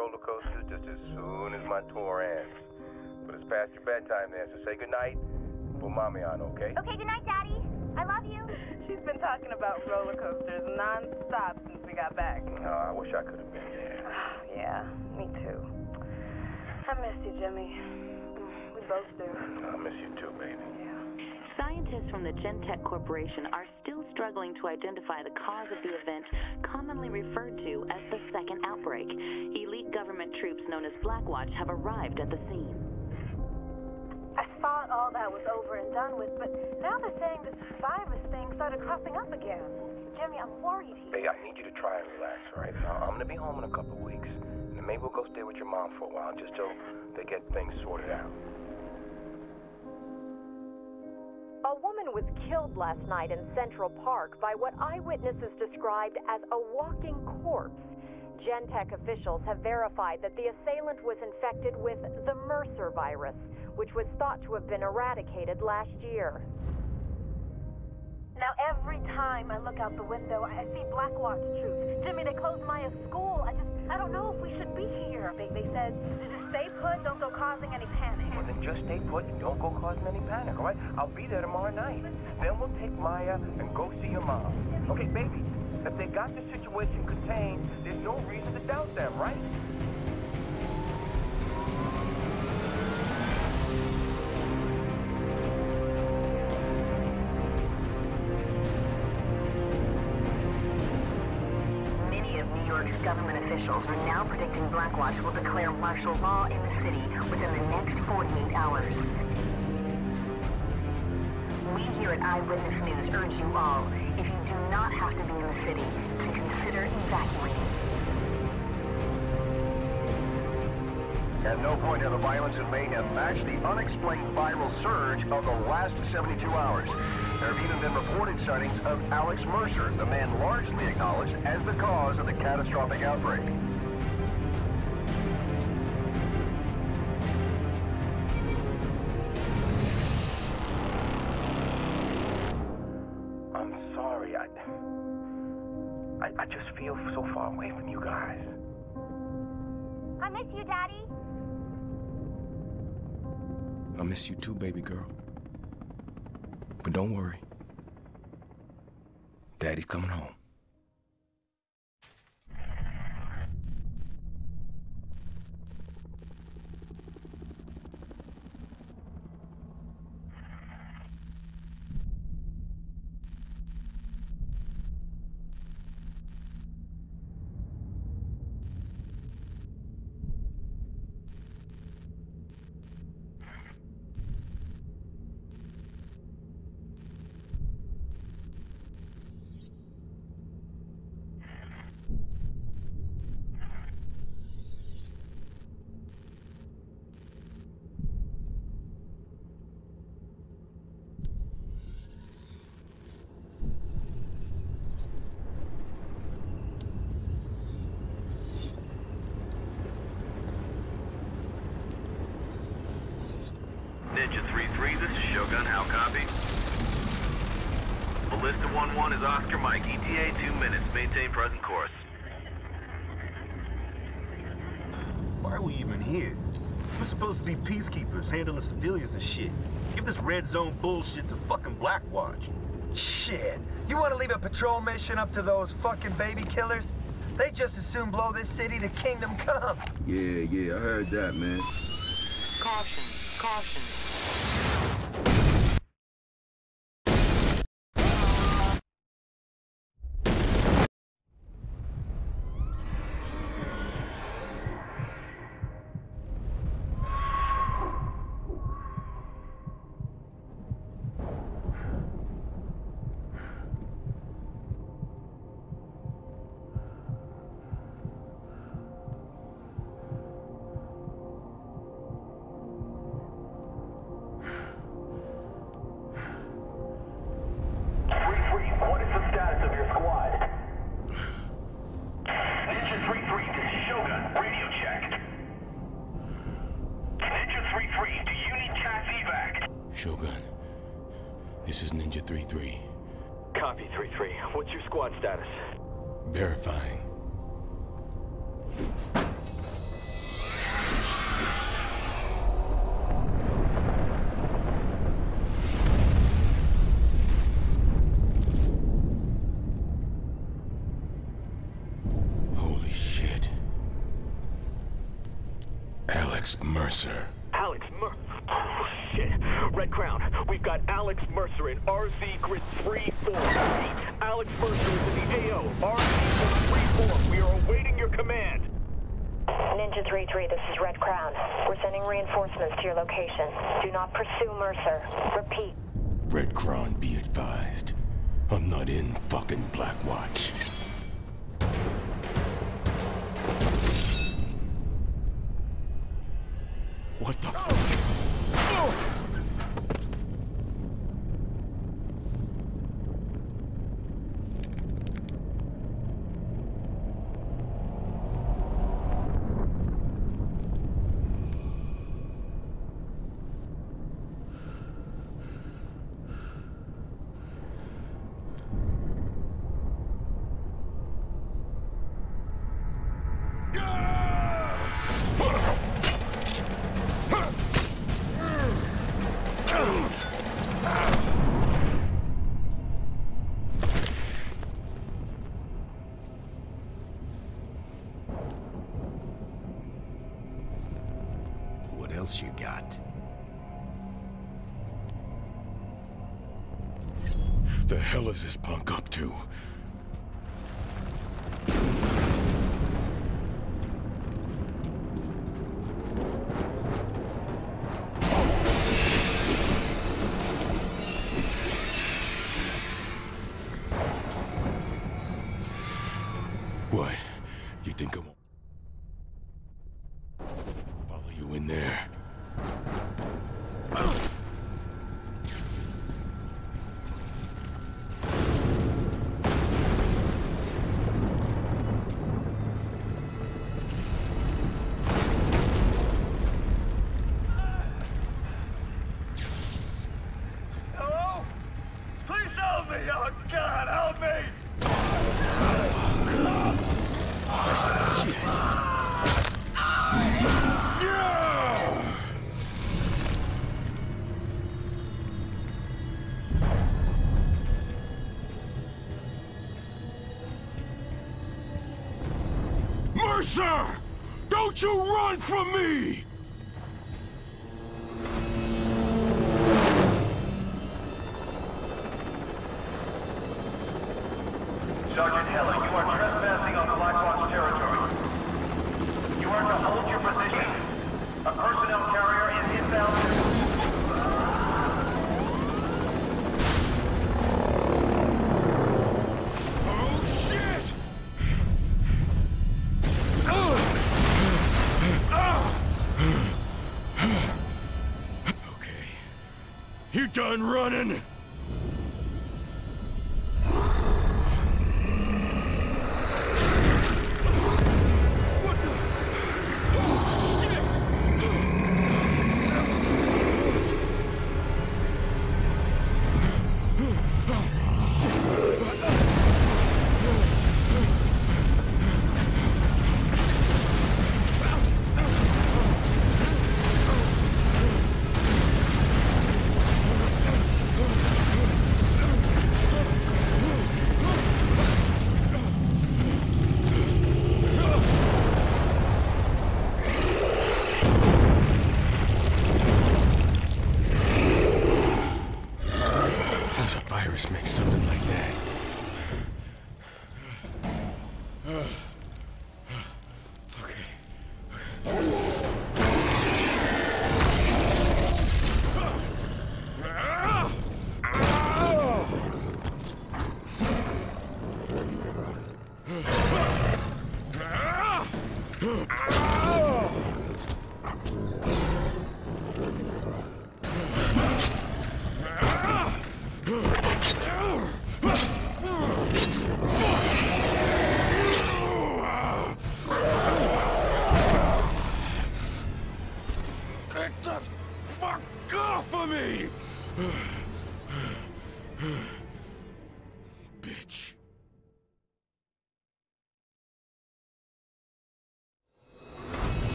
roller coaster just as soon as my tour ends. But it's past your bedtime there, so say goodnight. Put mommy on, okay? Okay, goodnight, Daddy. I love you. She's been talking about roller coasters non-stop since we got back. No, I wish I could have been there. yeah, me too. I miss you, Jimmy. We both do. I miss you too, baby. Scientists from the Gentek Corporation are still struggling to identify the cause of the event commonly referred to as the second outbreak. Elite government troops known as Blackwatch have arrived at the scene. I thought all that was over and done with, but now they're saying this virus thing started cropping up again. Jimmy, I'm worried here. Hey, I need you to try and relax, all right? Now, I'm gonna be home in a couple of weeks, and maybe we'll go stay with your mom for a while just till they get things sorted out. A woman was killed last night in Central Park by what eyewitnesses described as a walking corpse. Gentek officials have verified that the assailant was infected with the Mercer virus, which was thought to have been eradicated last year. Now every time I look out the window, I see Blackwatch troops. Jimmy, they closed Maya's school. I just, I don't know if we should be here. They, they said, stay put, don't go causing any panic. Just stay put and don't go causing any panic, all right? I'll be there tomorrow night. Then we'll take Maya and go see your mom. Okay, baby, if they got the situation contained, there's no reason to doubt them, right? Government officials are now predicting Blackwatch will declare martial law in the city within the next 48 hours. We here at Eyewitness News urge you all, if you do not have to be in the city, to consider evacuating. At no point have the violence and mayhem matched the unexplained viral surge of the last 72 hours. There have even been reported sightings of Alex Mercer, the man largely acknowledged as the cause of the catastrophic outbreak. I'm sorry. I, I, I just feel so far away from you guys. I miss you, Daddy. I miss you too, baby girl. But don't worry. Daddy's coming home. Ninja 3-3, this is Shogun. How copy? Ballista 1-1 is Oscar Mike. ETA 2 minutes. Maintain present course. Why are we even here? We're supposed to be peacekeepers, handling civilians and shit. Give this red zone bullshit to fucking Blackwatch. Shit. You want to leave a patrol mission up to those fucking baby killers? They just as soon blow this city to kingdom come. Yeah, yeah, I heard that, man. Caution, caution. Copy, 3-3. What's your squad status? Verifying. Holy shit. Alex Mercer. Alex Mercer. Oh, shit. Red Crown we've got Alex Mercer in RZ Grid 3-4. Alex Mercer is in the AO. RZ Grid 3-4. We are awaiting your command. Ninja 3-3, this is Red Crown. We're sending reinforcements to your location. Do not pursue Mercer. Repeat. Red Crown, be advised. I'm not in fucking Blackwatch. Hell is this punk up to? What? You think I'm... Follow you in there? Mercer! Don't you run from me! You done running?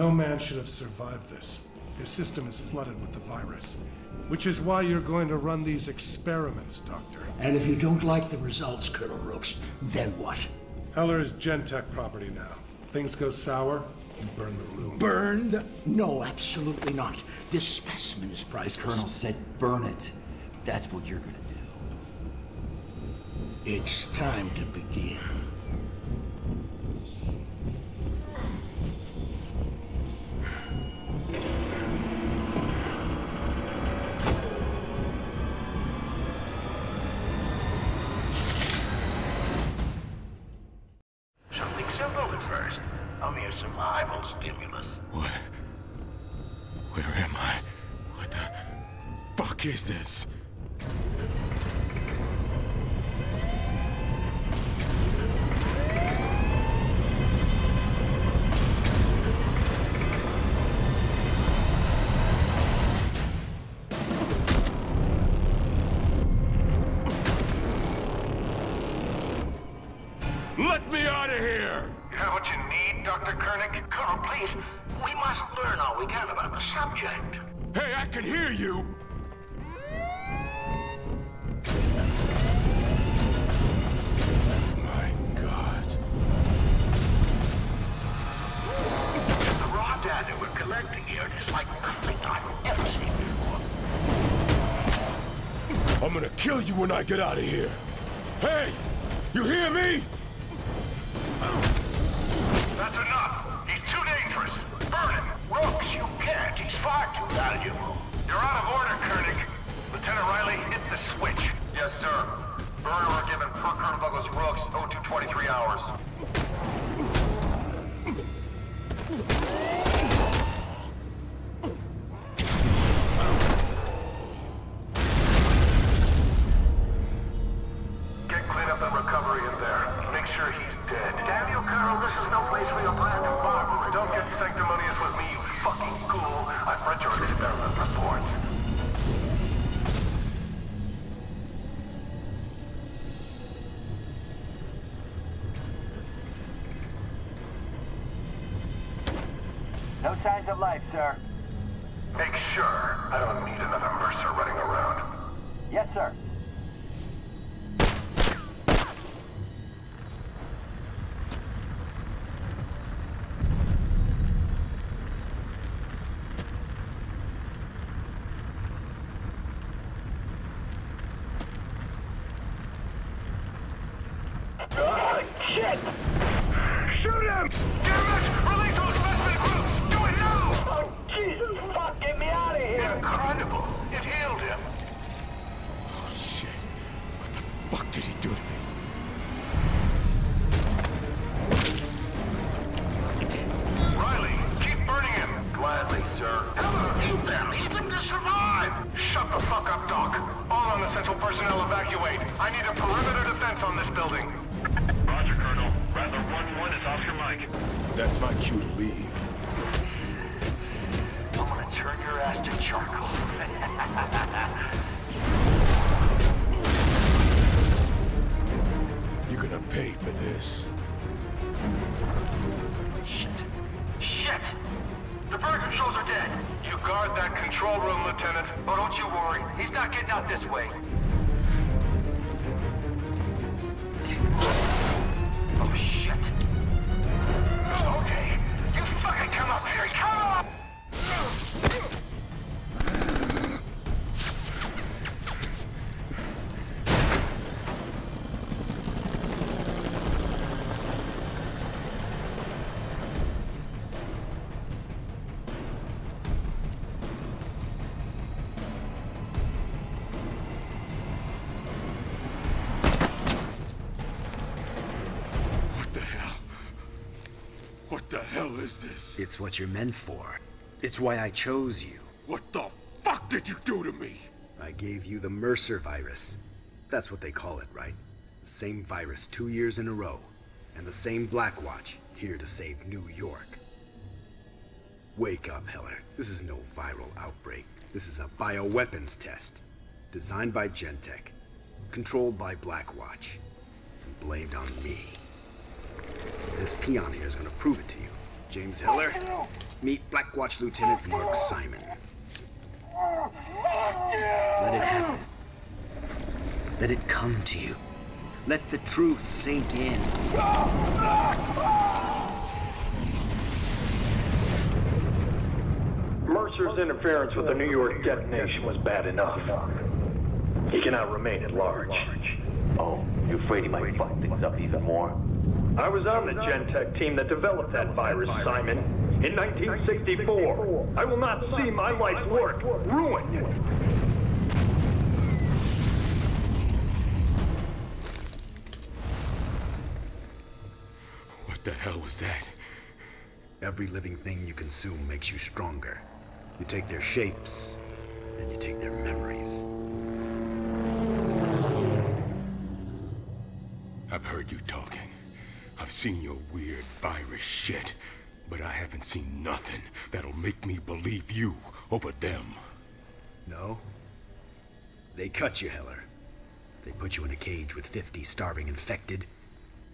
No man should have survived this. Your system is flooded with the virus. Which is why you're going to run these experiments, Doctor. And if you don't like the results, Colonel Rooks, then what? Heller is Gentek property now. Things go sour, you burn the room. Burn the... No, absolutely not. This specimen is priceless. Colonel said burn it. That's what you're gonna do. It's time to begin. Fuck is this? Like nothing I've ever seen before. I'm gonna kill you when I get out of here! Hey! You hear me? That's enough. He's too dangerous. Burn him. Rooks, you can't. He's far too valuable. You're out of order, Koenig. Lieutenant Riley, hit the switch. Yes, sir. Burner were given per Colonel Douglas Rooks 0223 hours. Recovery in there. Make sure he's dead. Damn you, Colonel, this is no place for your planned embargo. Don't get sanctimonious with me, you fucking ghoul. I've read your experiment reports. No signs of life, sir. Make sure I don't need another Mercer running around. Yes, sir. Shit! Shoot him! Damn it! Release those specimen groups! Do it now! Oh, Jesus, fuck! Get me out of here! Incredible! It healed him. Oh, shit. What the fuck did he do to me? Riley, keep burning him! Gladly, sir. Heller, eat them! Eat them to survive! Shut the fuck up, Doc. All unessential personnel evacuate. I need a perimeter defense on this building. Roger, Colonel. Rattler 1-1 is Oscar Mike. That's my cue to leave. I'm gonna turn your ass to charcoal. You're gonna pay for this. Shit. Shit! The bird controls are dead. You guard that control room, Lieutenant. Oh, don't you worry. He's not getting out this way. Is this? It's what you're meant for. It's why I chose you. What the fuck did you do to me? I gave you the Mercer virus. That's what they call it, right? The same virus two years in a row. And the same Blackwatch here to save New York. Wake up, Heller. This is no viral outbreak. This is a bioweapons test. Designed by Gentek. Controlled by Blackwatch. And blamed on me. This peon here is gonna prove it to you. James Heller, meet Blackwatch Lieutenant Mark Simon. Let it happen. Let it come to you. Let the truth sink in. Mercer's interference with the New York detonation was bad enough. He cannot remain at large. Oh, you're afraid he might fuck things up even more? I was on the Gentek team that developed that virus, Simon. In 1964. I will not see my life's work ruined. What the hell was that? Every living thing you consume makes you stronger. You take their shapes, and you take their memories. I've heard you talking. I've seen your weird virus shit, but I haven't seen nothing that'll make me believe you over them. No? They cut you, Heller. They put you in a cage with 50 starving infected,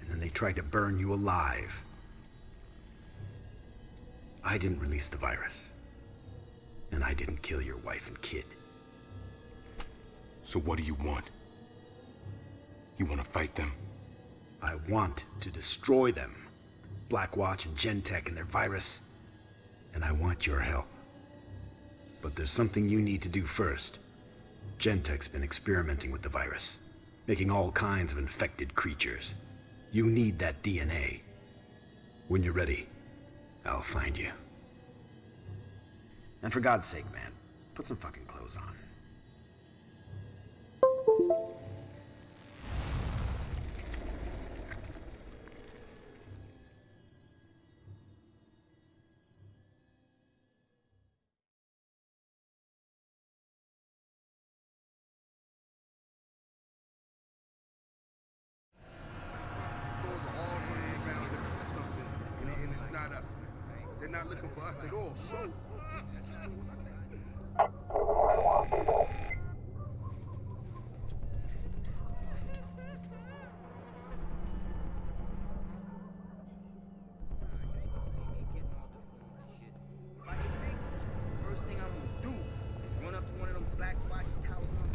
and then they tried to burn you alive. I didn't release the virus. And I didn't kill your wife and kid. So what do you want? You want to fight them? I want to destroy them. Blackwatch and Gentek and their virus. And I want your help. But there's something you need to do first. Gentek's been experimenting with the virus, making all kinds of infected creatures. You need that DNA. When you're ready, I'll find you. And for God's sake, man, put some fucking clothes on. Not us, man. They're not looking for us at all, so just keep doing.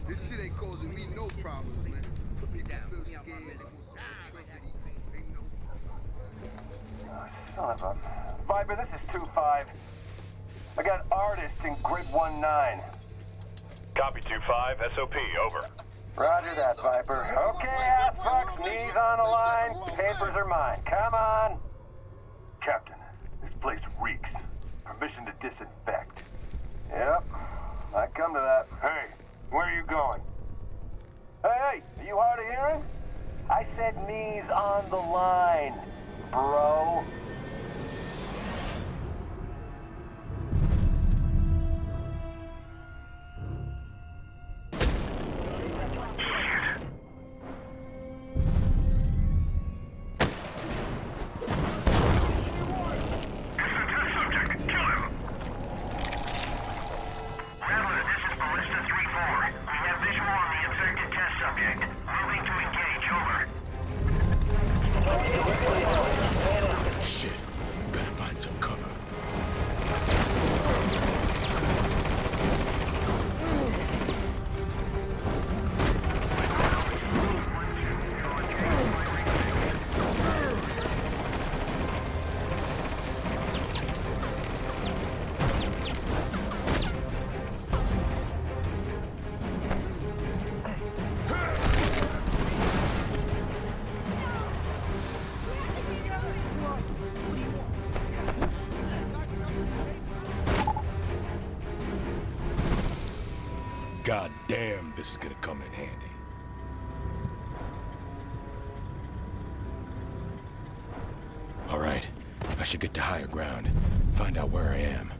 This shit ain't causing me no problems, man. Put me down. 5. I got artists in grid 1-9. Copy 2-5, SOP, over. Roger that, Viper. Okay, ass fucks, knees on the line, papers are mine. Come on! Captain, this place reeks. Permission to disinfect. Yep, I come to that. Hey, where are you going? Hey, are you hard of hearing? I said knees on the line, bro. This is gonna come in handy. All right, I should get to higher ground. Find out where I am.